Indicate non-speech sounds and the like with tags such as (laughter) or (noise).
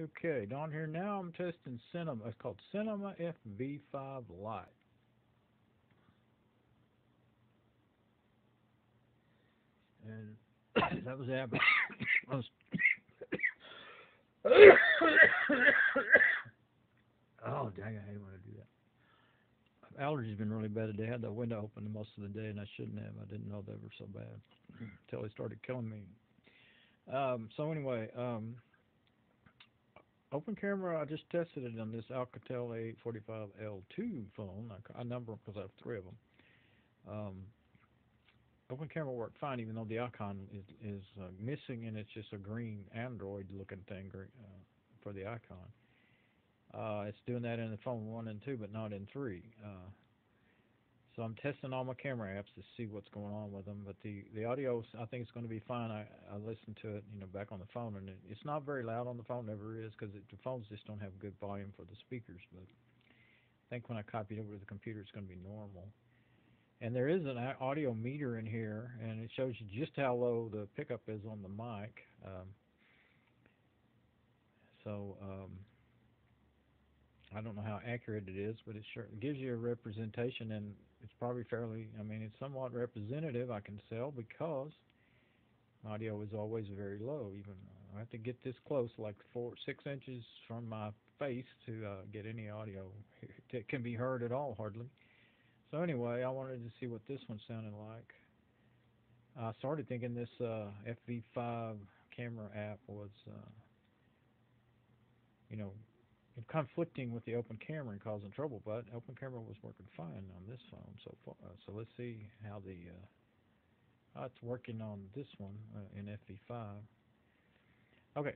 Okay, down here now I'm testing Cinema. It's called Cinema FV5 Lite. And (coughs) that was (coughs) was (coughs) oh, dang, I hate when I do that. Allergies been really bad today. I had the window open most of the day, and I shouldn't have. I didn't know they were so bad until they started killing me. Um, so anyway, um, open camera, I just tested it on this Alcatel A45L2 phone. I, I number them because I have three of them. Um, open camera worked fine, even though the icon is, is uh, missing and it's just a green Android looking thing uh, for the icon. Uh, it's doing that in the phone 1 and 2, but not in 3. So I'm testing all my camera apps to see what's going on with them. But the the audio, I think it's going to be fine. I I listened to it, you know, back on the phone, and it, it's not very loud on the phone. Never is because the phones just don't have good volume for the speakers. But I think when I copy it over to the computer, it's going to be normal. And there is an audio meter in here, and it shows you just how low the pickup is on the mic. Um, so um, I don't know how accurate it is, but it sure gives you a representation, and it's probably fairly, I mean, it's somewhat representative, I can tell, because audio is always very low. Even I have to get this close, like four, six inches from my face to uh, get any audio (laughs) that can be heard at all, hardly. So anyway, I wanted to see what this one sounded like. I started thinking this uh, FV5 camera app was, uh, you know, conflicting with the open camera and causing trouble, but open camera was working fine on this phone so far. Uh, so let's see how the uh, how it's working on this one uh, in FV5. Okay,